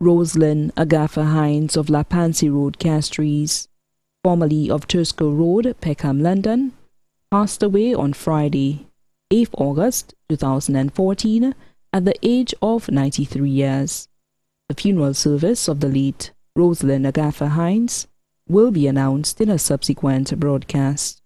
Rosline Agatha Hinds of La Pansee Road, Castries, formerly of Tursco Road, Peckham, London, passed away on Friday, 8 August 2014, at the age of 93 years. The funeral service of the late Rosalind Agatha Hinds will be announced in a subsequent broadcast.